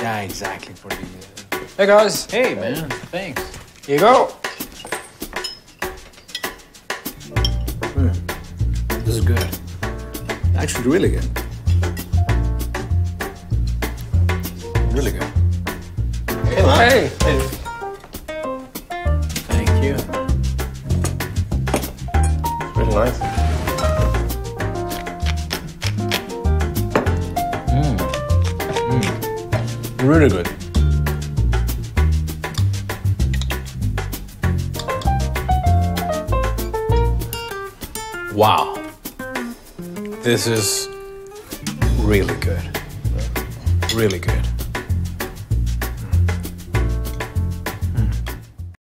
Yeah, exactly. For the. Uh... Hey guys. Hey man, thanks. Here you go. This is good. Actually, really good. Really good. Hey man. Hey. Thank you. Really nice. Really good. Wow. This is really good. Really good.